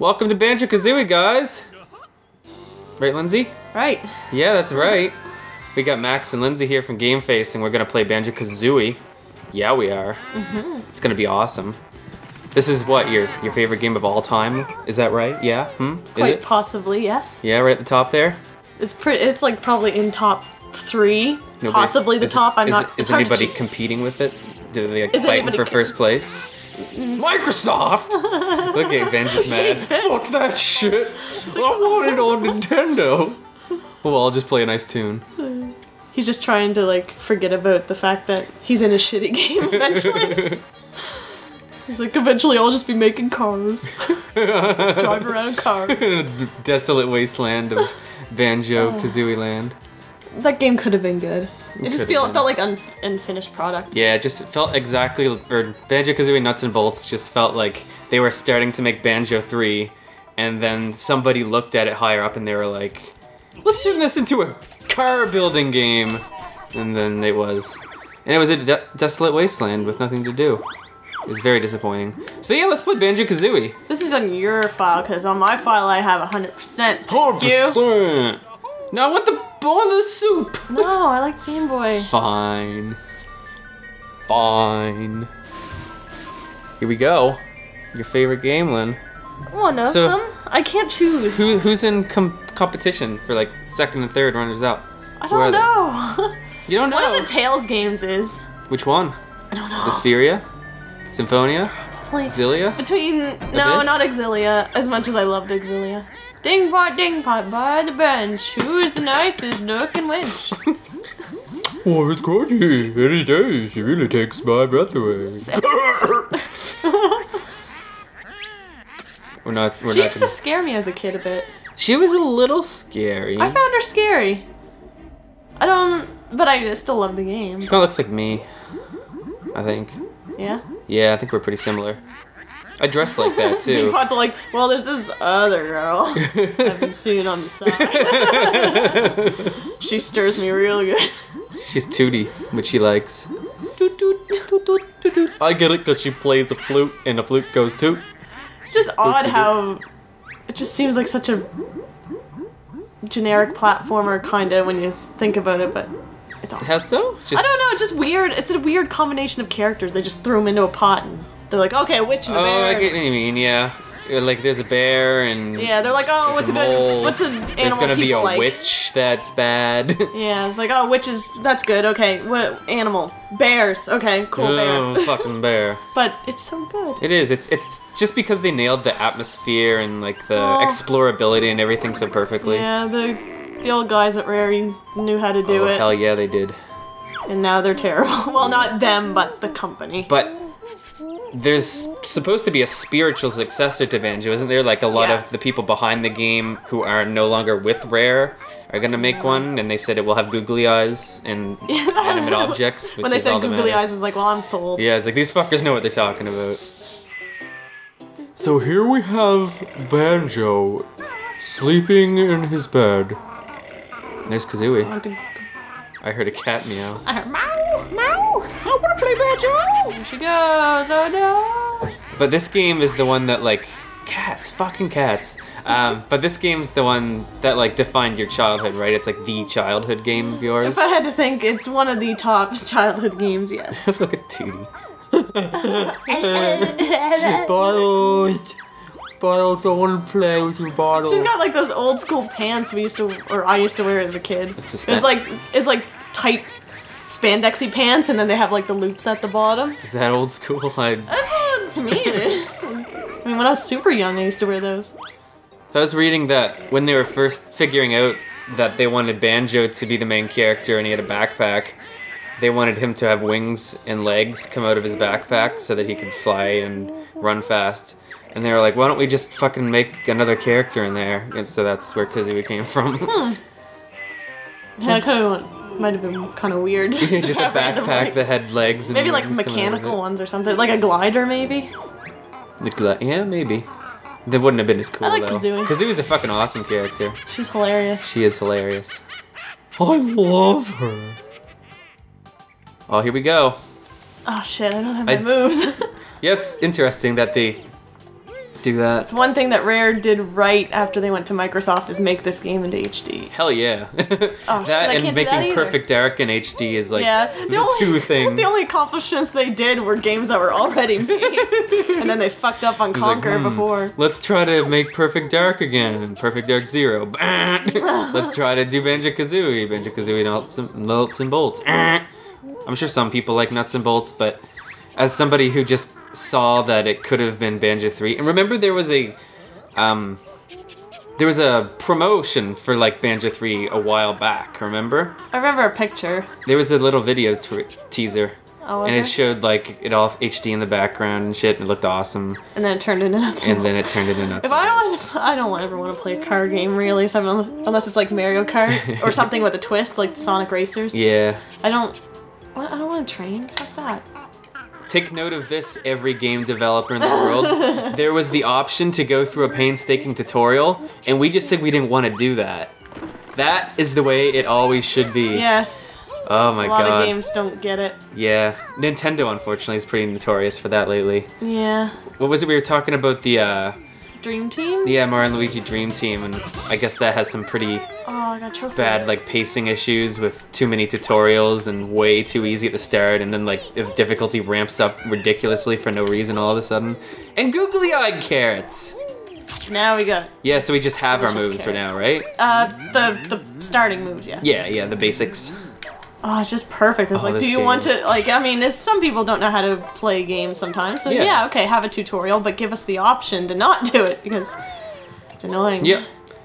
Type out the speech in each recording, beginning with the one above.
Welcome to Banjo Kazooie, guys. Right, Lindsay? Right. Yeah, that's right. We got Max and Lindsay here from Game Face, and we're gonna play Banjo Kazooie. Yeah, we are. Mm-hmm. It's gonna be awesome. This is what your your favorite game of all time? Is that right? Yeah. Hmm. Quite it? possibly, yes. Yeah, right at the top there. It's pretty. It's like probably in top three, Nobody- possibly the top. I'm is, not. Is it's hard to anybody competing with it? Do they like, fighting for first place? Microsoft. Look at Banjo's mad. Fuck that shit. I want it on Nintendo. Well, I'll just play a nice tune. He's just trying to like forget about the fact that he's in a shitty game eventually. he's like, eventually I'll just be making cars, drive around cars. the desolate wasteland of Banjo Kazooie Land. That game could have been good. It just could've feel it felt like un- unfinished product. Yeah, it just felt exactly, or Banjo Kazooie Nuts and Bolts just felt like they were starting to make Banjo 3, and then somebody looked at it higher up and they were like, let's turn this into a car building game. And then it was. And it was a de- desolate wasteland with nothing to do. It was very disappointing. So yeah, let's play Banjo Kazooie. This is on your file because on my file I have 100%. 100%. Now I want the bowl of the soup. No, I like Game Boy. Fine. Fine. Here we go. Your favorite game, Lynn. One of So- them. I can't choose. Who, who's in com- competition for like second and third runners up? I don't know. You don't know. One of the Tales games is. Which one? I don't know. Vesperia? Symphonia? Please. Xillia? Between no, Abyss? not Exilia. As much as I loved Exilia. Ding pot, ding pot by the bench. Who is the nicest nook and wench? Oh, it's crunchy. Any day, she really takes my breath away. we're not. We're she not. used to Gonna... scare me as a kid a bit. She was a little scary. I found her scary. I don't, but I still love the game. She kind of looks like me. I think. Yeah. Yeah, I think we're pretty similar. I dress like that too. pot's like, well, there's this other girl I've been seeing on the side. she stirs me real good. She's Tooty, which she likes. Toot, toot, toot, toot, toot, toot. I get it because she plays a flute and the flute goes toot. It's just odd how it just seems like such a generic platformer, kind of, when you think about it, but it's awesome. How so? I don't know, It's just weird. It's a weird combination of characters. They just threw them into a pot and they're like, okay, a witch and a oh, bear. I get what you mean. Yeah, like there's a bear and yeah, they're like, oh, what's a, a good, mole. what's an animal there's gonna be a like? witch that's bad. Yeah, it's like, oh, witches, that's good. Okay, what animal? Bears. Okay, cool oh, bear. fucking bear! But it's so good. It is. It's it's just because they nailed the atmosphere and like the Oh. explorability and everything so perfectly. Yeah, the the old guys at Rare knew how to do oh it, hell yeah, they did. and now they're terrible. well, not them, but the company. But there's supposed to be a spiritual successor to Banjo, isn't there? Like a lot Yeah. of the people behind the game who are no longer with Rare are gonna make one, and they said it will have googly eyes and animate objects. Which when they is said that googly eyes, is like, well, I'm sold. Yeah, it's like these fuckers know what they're talking about. So here we have Banjo sleeping in his bed. There's Kazooie. I heard a cat meow. I heard, Meow, meow. I want to play banjo. Here she goes. Oh no. But this game is the one that like cats, fucking cats. Um, but this game's the one that like defined your childhood, right? It's like the childhood game of yours. If I had to think, it's one of the top childhood games. Yes. Look at Tooty. Bottles. Bottles, I want to play with your bottles. She's got like those old school pants we used to, or I used to wear as a kid. It's It's like it's like tight spandexy pants, and then they have like the loops at the bottom. Is that old school? I, That's what to me it is. I mean, when I was super young, I used to wear those. I was reading that when they were first figuring out that they wanted Banjo to be the main character and he had a backpack, they wanted him to have wings and legs come out of his backpack so that he could fly and run fast. And they were like, why don't we just fucking make another character in there? And so that's where Kazooie came from. Hmm. Yeah, I kind of might have been kind of weird. just a backpack that had legs and maybe like wings coming out of mechanical ones or something, like a glider maybe. Yeah, maybe. That wouldn't have been as cool like though. Kazooie. Kazooie's a fucking awesome character. She's hilarious. She is hilarious. I love her. Oh, here we go. Oh shit, I don't have my I- moves. Yeah, it's interesting that they do that. It's one thing that Rare did right after they went to Microsoft is make this game into HD. Hell yeah. Oh, shit, that and can't do that making. Perfect Dark in HD is like yeah, the, only two things. The only accomplishments they did were games that were already made, and then they fucked up on It's like, Conker hmm, before. Let's try to make Perfect Dark again. Perfect Dark Zero. let's try to do Banjo Kazooie. Banjo Kazooie nuts and, nuts and bolts. I'm sure some people like nuts and bolts, but as somebody who just saw that it could have been Banjo 3, and remember there was a um there was a promotion for like Banjo 3 a while back, remember? I remember a picture. There was a little video t- teaser. Oh, and it? it showed like it all HD in the background and shit, and it looked awesome. and then it turned into nuts and And then it turned into nuts. If I don't want to, I don't ever want to play a car game really, so unless, unless it's like Mario Kart or something with a twist, like Sonic Racers. Yeah. I don't. What? I don't want to train. Fuck that. Take note of this, every game developer in the world. there was the option to go through a painstaking tutorial, and we just said we didn't want to do that. That is the way it always should be. Yes. Oh my god. a lot god. of games don't get it. Yeah. Nintendo, unfortunately, is pretty notorious for that lately. Yeah. What was it we were talking about? The, uh, Dream Team. yeah, Mario and Luigi Dream Team, and I guess that has some pretty Oh, I got bad like pacing issues with too many tutorials and way too easy at the start and then like if difficulty ramps up ridiculously for no reason all of a sudden and googly eyed carrots Now we got yeah so we just have our moves for now right uh the the starting moves. Yes. yeah yeah the basics Oh, it's just perfect. It's Oh, like, do you game. want to like? I mean, some people don't know how to play games sometimes. So Yeah. yeah. okay, have a tutorial, but give us the option to not do it because it's annoying. yep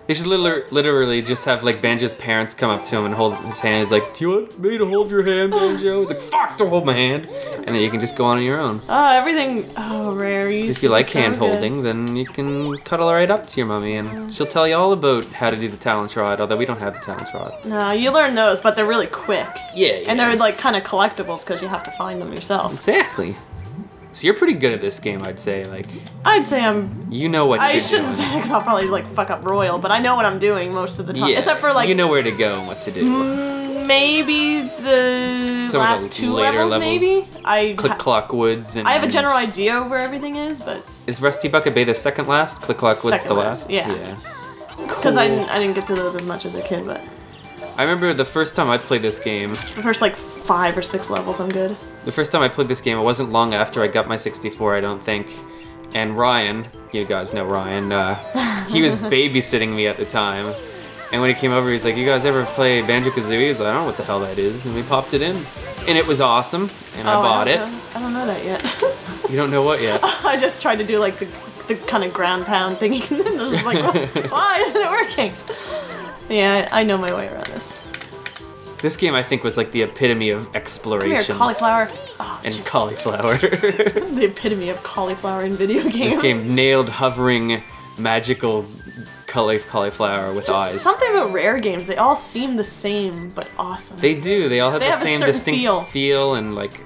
they should literally, literally just have like Banjo's parents come up to him and hold his hand. He's like, "Do you want me to hold your hand, Banjo?" He's like, "Fuck, don't hold my hand," and then you can just go on your own. Oh, everything. Oh, rare. You If you like hand holding, then you can cuddle right up to your mummy and she'll tell you all about how to do the Talon Trot, although we don't have the Talon Trot. No, you learn those, but they're really quick. Yeah, And they're like kind of collectibles because you have to find them yourself. exactly. So you're pretty good at this game, I'd say. Like, I'd say I'm. you know what I shouldn't doing. say because I'll probably like fuck up Royal, but I know what I'm doing most of the time. Yeah, Except for like you know where to go and what to do. maybe the Some of the last two levels, levels. maybe. I Click Clock Woods and I have a general idea of where everything is, but Is Rusty Bucket Bay the second last? Click Clock Woods Second the last, last. yeah. because I, Cool. didn't, I didn't get to those as much as a kid, but I remember the first time I played this game. the first like five or six levels, I'm good. The first time I played this game, it wasn't long after I got my 64, I don't think. And Ryan, you guys know Ryan, uh, he was babysitting me at the time. And when he came over, he's like, "You guys ever play Banjo Kazooie?" I was like, "I don't know what the hell that is," and we popped it in, and it was awesome. And I Oh, bought don't it. know- I don't know that yet. You don't know what yet? I just tried to do like the the kind of ground pound thing, and then I was just like, "Why- why isn't it working? Yeah, I know my way around this. Game, I think, was like the epitome of Come here, exploration cauliflower. Oh, and cauliflower. the epitome of cauliflower in video games. this game nailed hovering, magical cauliflower with Just eyes. something about rare games. They all seem the same, but awesome. They do. They all have They the have same distinct feel. feel. and like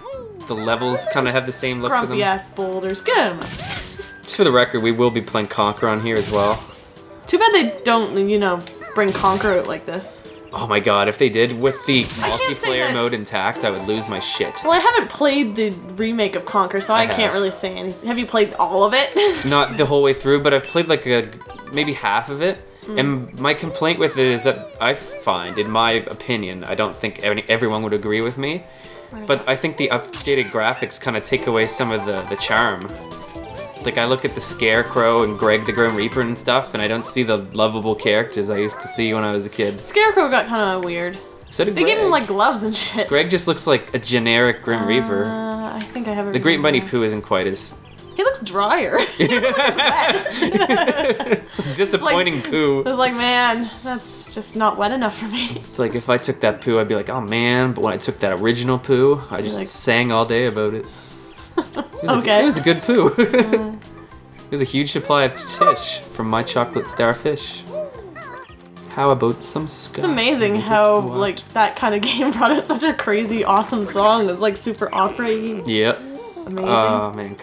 the levels kind of have the same look to Grumpy ass boulders. Get 'em. Just for the record, we will be playing Conker on here as well. Too bad they don't, you know, bring Conker out like this. Oh my god, if they did with the I can't say multiplayer mode intact, I would lose my shit. Well, I haven't played the remake of Conker, so I, I can't really say anything. Have you played all of it? Not the whole way through, but I've played like a maybe half of it. Hmm. And my complaint with it is that I find, in my opinion, I don't think any, everyone would agree with me, but I think the updated graphics kind of take away some of the, the charm. Like I look at the Scarecrow and Greg the Grim Reaper and stuff, and I don't see the lovable characters I used to see when I was a kid. Scarecrow got kind of weird. So did They Greg. gave him like gloves and shit. Greg just looks like a generic Grim Reaper. Uh, I think I have. The Great Bunny. Pooh isn't quite as. He looks drier. it's disappointing poo. I was like, man, that's just not wet enough for me. It's like if I took that poo, I'd be like, oh man. But when I took that original poo, I just like- sang all day about it. It was, Okay. a, it was a good poo. it was a huge supply of tish from my chocolate starfish. How about some scotch? It's amazing how like that kind of game brought out such a crazy, awesome song. It's like super opera Yep. amazing. Oh man.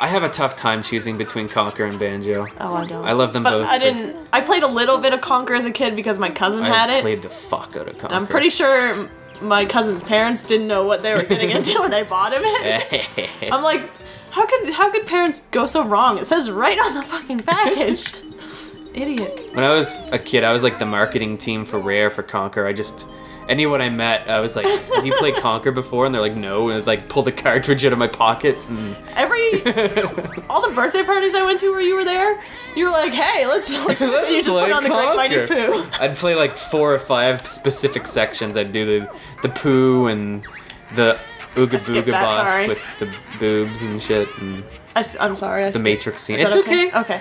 I have a tough time choosing between Conker and Banjo. oh, I don't. I love them but both. I didn't. I played a little bit of Conker as a kid because my cousin I had it. I played the fuck out of Conker. And I'm pretty sure my cousin's parents didn't know what they were getting into when they bought him it. I'm like, How could how could parents go so wrong? It says right on the fucking package. Idiots. When I was a kid, I was like the marketing team for Rare for Conker. I just anyone I met, I was like, "Have you played Conker before?" And they're like, "No," and I'd, like pull the cartridge out of my pocket. And... Every all the birthday parties I went to where you were there, you were like, "Hey, let's." let's you just play put on the Great Mighty Conker. Pooh. I'd play like four or five specific sections. I'd do the the poo and the ooga booga that, boss sorry. with the boobs and shit and I, am sorry. I the skipped- Matrix scene. It's okay. Okay.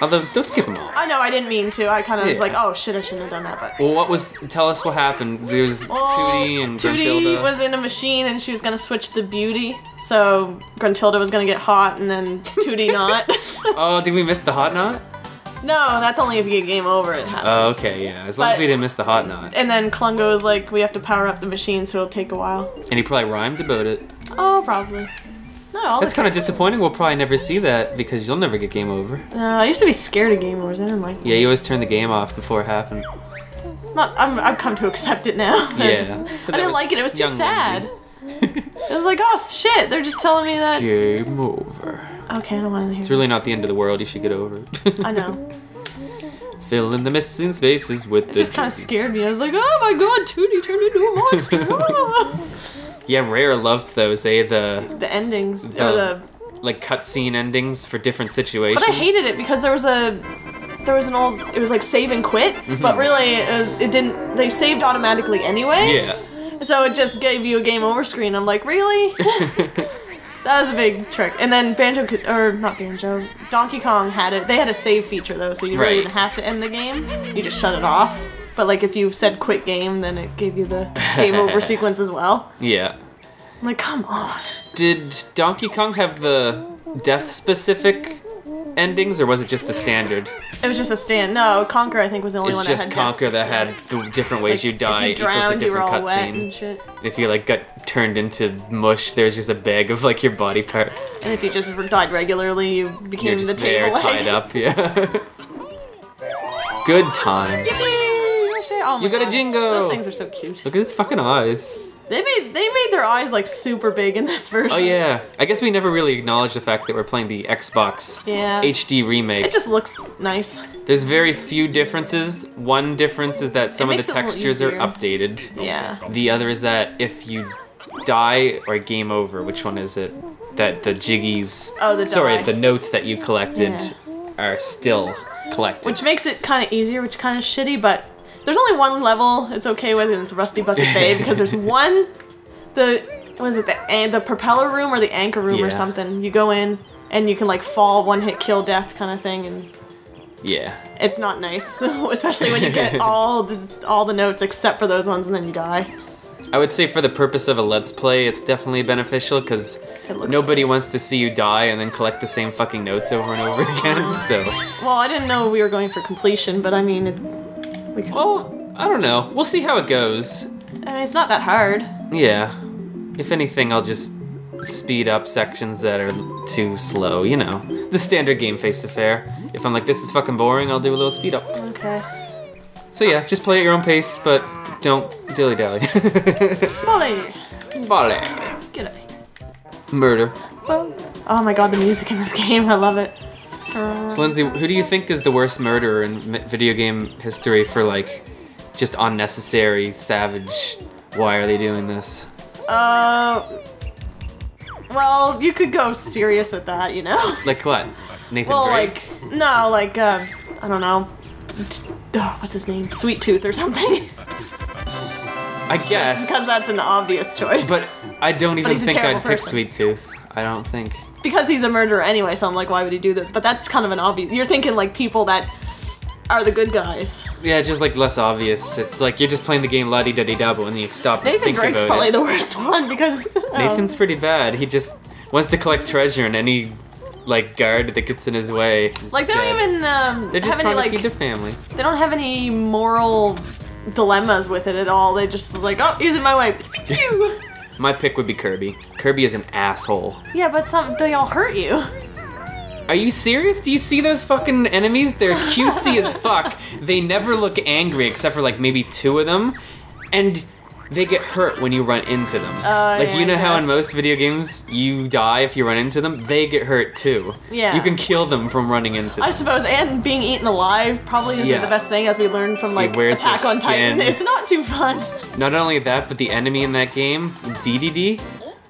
Although don't skip them all. I know I didn't mean to. I kind of was like, "Oh shit, I shouldn't have done that." But Well, what was? Tell us what happened. There's Well, Tooty and Tooty Gruntilda. was in a machine and she was gonna switch the beauty. So Gruntilda was gonna get hot and then Tooty not. Oh, did we miss the hot knot? no, that's only if you get game over. It happens. Oh, okay, yeah. As long as we didn't miss the hot knot. And then Klungo was like, "We have to power up the machine, so it'll take a while." And he probably rhymed about it. Oh, probably. Not all. That's kind of disappointing. We'll probably never see that because you'll never get game over. Uh, I used to be scared of game overs. I didn't like. them. Yeah, you always turn the game off before it happened. Not. I'm, I've come to accept it now. I, Yeah, just- I didn't like it. It was too sad. it was like, oh shit, they're just telling me that. Game over. Okay, I don't want to hear. It's really not the end of the world. You should get over it. I know. Fill in the missing spaces with It just kind of scared me. I was like, oh my god, Tooty turned into a monster. Ah. Yeah, Rare loved those. Eh, the the endings. The- or the. like cutscene endings for different situations. But I hated it because there was a. There was an old. It was like save and quit, but really, it, it didn't. They saved automatically anyway. Yeah. So it just gave you a game over screen. I'm like, really? that was a big trick. And then Banjo, or not Banjo, Donkey Kong had it. They had a save feature though, so you really Right. didn't have to end the game. You just shut it off. But like if you said quit game, then it gave you the game over sequence as well. Yeah. I'm like, come on. Did Donkey Kong have the death specific endings or was it just the standard? It was just a stand. No, Conker I think was the only It's one just that had Conker that had the different ways Like, you die if you equals a drowned, you were different all wet and cutscene. If you like got turned into mush, there's just a bag of like your body parts. And if you just died regularly, you became You're the just there table leg. tied up, yeah. Good time. Oh You got a God. Jinjo. Those things are so cute. Look at his fucking eyes. They made they made their eyes like super big in this version. Oh yeah. I guess we never really acknowledged the fact that we're playing the Xbox Yeah. HD remake. It just looks nice. There's very few differences. One difference is that some of the a textures are updated. Yeah. The other is that if you die or game over, which one is it? That the jiggies. Oh, the Sorry, the notes that you collected Yeah. are still collected. Which makes it kind of easier, which kind of shitty, but there's only one level it's okay with, and it's Rusty Bucket Bay because there's one, the what is it the the propeller room or the anchor room Yeah. or something. You go in and you can like fall, one hit kill death kind of thing, and yeah. it's not nice, especially when you get all the all the notes except for those ones and then you die. I would say for the purpose of a let's play, it's definitely beneficial because nobody wants to see you die and then collect the same fucking notes over and over again. So, Well, I didn't know we were going for completion, but I mean, it, we could, well, I don't know. We'll see how it goes. Mean, it's not that hard. Yeah. If anything, I'll just speed up sections that are too slow. You know, the standard game face affair. If I'm like, this is fucking boring, I'll do a little speed up. Okay. So yeah, just play at your own pace, but don't dilly dally. Ollie, Volley. g'day. Murder. Oh, oh my god, the music in this game, I love it. So Lindsay, who do you think is the worst murderer in video game history for like just unnecessary, savage? Why are they doing this? Uh, well, you could go serious with that, you know? Like what? Nathan Well, Drake? like, no, like, uh, I don't know. Oh, what's his name? Sweet Tooth or something. I guess. because that's an obvious choice. But I don't even think I'd pick. Sweet Tooth. I don't think. Because he's a murderer anyway, so I'm like, why would he do that? But that's kind of an obvious. You're thinking like people that are the good guys. Yeah, it's just like less obvious. It's like you're just playing the game la di da di da, but when you stop and Nathan think Drake's about probably it, the worst one because oh, Nathan's pretty bad. He just wants to collect treasure, and any like guard that gets in his way. like they dead. don't even um, They're just have any trying to like feed their family. they don't have any moral dilemmas with it at all. They just like, oh, he's in my way. My pick would be Kirby. Kirby is an asshole. yeah, but some they all hurt you. Are you serious? Do you see those fucking enemies? They're cutesy as fuck. They never look angry except for like maybe two of them. And they get hurt when you run into them. Oh, like yeah, you know how in most video games you die if you run into them, they get hurt too. Yeah. You can kill them from running into them. I suppose, and being eaten alive probably isn't Yeah. the best thing, as we learned from like Attack on Titan. It's not too fun. Not only that, but the enemy in that game, Dedede,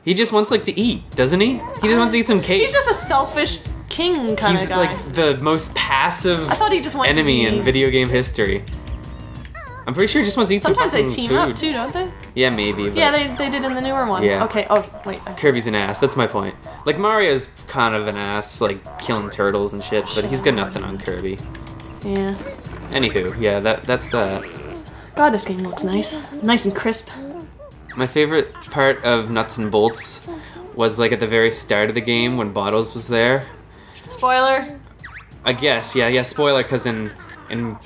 he just wants like to eat, doesn't he? He just wants to eat some cake. He's just a selfish king kind of guy. He's like the most passive I thought he just wanted enemy to be. in video game history. I'm pretty sure he just wants to eat Sometimes some they team food. up too, don't they? Yeah, maybe. Yeah, they, they did in the newer one. Yeah. Okay. Oh wait. Kirby's an ass. That's my point. Like Mario's kind of an ass, like killing turtles and shit, but he's got nothing on Kirby. Yeah. Anywho, yeah, that that's that. God, this game looks nice. Nice and crisp. My favorite part of Nuts and Bolts was like at the very start of the game when Bottles was there. Spoiler. I guess, yeah, yeah. Spoiler, because in in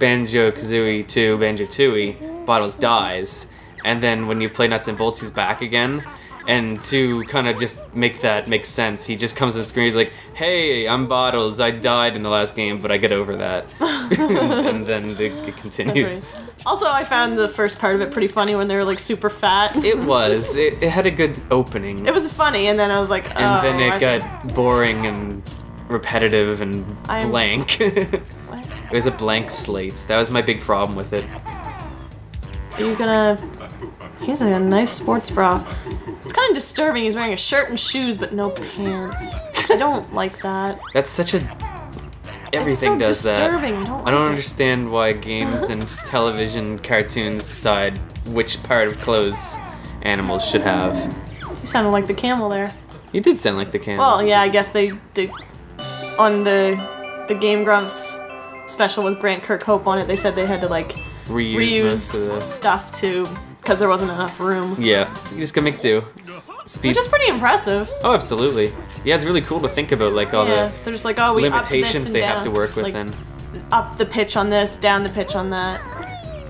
Banjo Kazooie 2, Banjo Tooie, Bottles dies, and then when you play Nuts and Bolts, he's back again. And to kind of just make that make sense, he just comes on screen. He's like, "Hey, I'm Bottles. I died in the last game, but I get over that." and then the, it continues. Right. Also, I found the first part of it pretty funny when they were like super fat. It was. It, it had a good opening. It was funny, and then I was like, oh, and then oh, I it got boring and repetitive and I'm- blank. it was a blank slate. That was my big problem with it. Are you gonna? He's a nice sports bra. It's kind of disturbing. He's wearing a shirt and shoes, but no pants. I don't like that. That's such a. Everything it's does so disturbing. I don't. that. I don't like it. understand why games and television cartoons decide which part of clothes animals should have. You sounded like the camel there. You did sound like the camel. Well, yeah, I guess they did on the the Game Grumps special with Grant Kirkhope on it. They said they had to like reuse, reuse stuff to because there wasn't enough room, Yeah, you just gotta make do. Speed. which is pretty impressive. oh, absolutely. Yeah, it's really cool to think about like all yeah, the they're just like, oh, we limitations they down. have to work like, within. Up the pitch on this, down the pitch on that.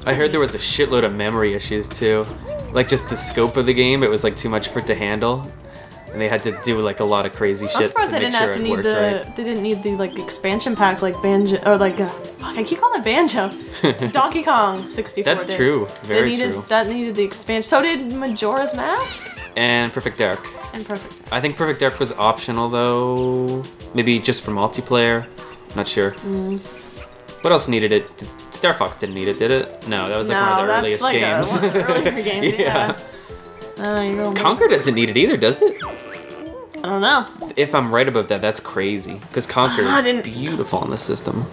I heard there was a shitload of memory issues too. Like just the scope of the game, it was like too much for it to handle. And they had to do like a lot of crazy shit I'm surprised they didn't sure have to need worked the right. they didn't need the like expansion pack like banjo or like uh, fuck I keep calling it banjo Donkey Kong 64 That's did. true. They Very needed, true. That needed the expansion. So did Majora's Mask And Perfect Dark. and Perfect. Dark. I think Perfect Dark was optional though. Maybe just for multiplayer. Not sure. Mm. What else needed it? Did- Star Fox didn't need it, did it? No, that was like no, one of the earliest like games. A, one of the earlier games. yeah. Uh, Conker doesn't need it either, does it? I don't know. If I'm right about that, that's crazy. Because Conker I is beautiful on the system.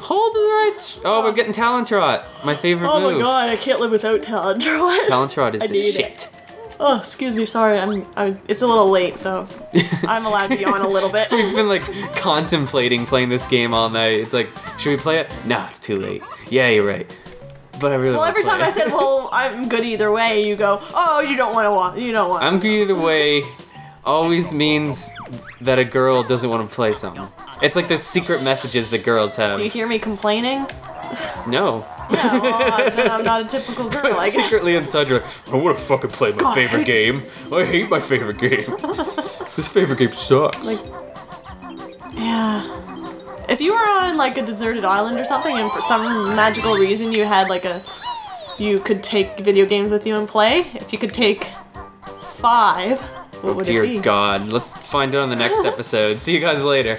Hold the right. Oh, we're getting Talon Trot. My favorite Oh move. my god, I can't live without talent. Talon Trot is I the need it. shit. Oh, excuse me. Sorry, I'm, I'm. It's a little late, so I'm allowed to yawn a little bit. We've been like contemplating playing this game all night. It's like, should we play it? No, it's too late. Yeah, you're right. But I really Well, wanna every time I said, "Well, I'm good either way," you go, "Oh, you don't want to watch. You don't want." I'm good either way always means that a girl doesn't want to play something. It's like those secret messages that girls have. Do you hear me complaining? No. Yeah, well, then I'm not a typical girl. I guess. Secretly inside, you're like, I want to fucking play my God, I favorite hate game. I hate my favorite game. this favorite game sucks. Like, yeah. If you were on like a deserted island or something, and for some magical reason you had like a, you could take video games with you and play. If you could take five, what oh would dear it be? God. Let's find out on the next episode. See you guys later.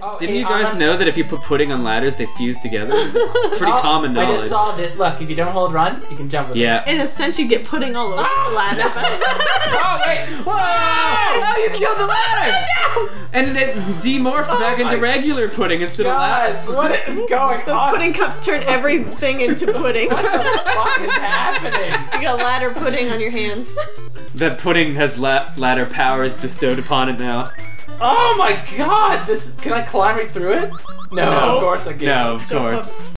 Oh, Didn't you guys know that if you put pudding on ladders, they fuse together? It's pretty Oh, common I just solved it. Look, if you don't hold run, you can jump with it. Yeah. In a sense, you get pudding all over the ah! ladder. Oh wait! Whoa! Oh, you killed the ladder! And it demorphed oh back into my regular pudding instead of God, ladder. what is going on? pudding cups turn everything into pudding. What the fuck is happening? You got ladder pudding on your hands. That pudding has la- ladder powers bestowed upon it now. Oh my god! This is, can I climb right through it? No, No. of course I can't. No, of Jump course.